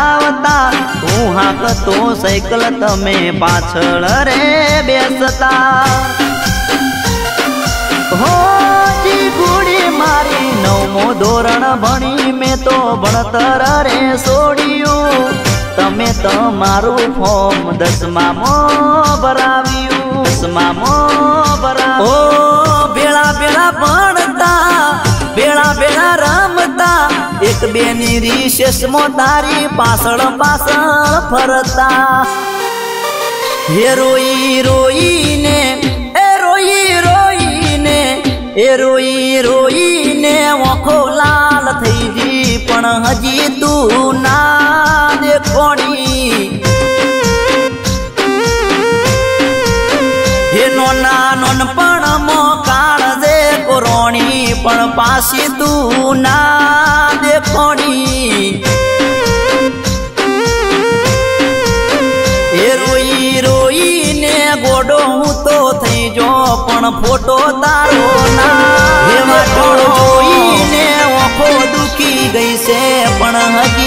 આવતા. હું હાકતો સાયકલ તમે પાછળ રે બેસતા. હોજી ગુડી, મારી નવમો ધોરણ ભણી મેં તો ભણતર રે છોડ્યું. તમે તમારું ફોર્મ દસમામાં ભરાવ્યું. દસમામાં ભરાવ્યું. એક બેની રિસેસમાં તારી પાછળ પાછળ ફરતા. હે રોઈ રોઈને, એ રોઈ રોઈને, એ રોઈ રોઈને ઓખો લાલ થઈ ગઈ. પણ હજી તું ના દેખોણી. હે નોના નોનપણ મો કાળજે પાસી તું ના દેખોડી. એ રોઈ ને ગોડો હું તો થઈ જો પણ ફોટો તારો ના એવા જોઈને ઓખો દુખી ગઈ છે પણ હજી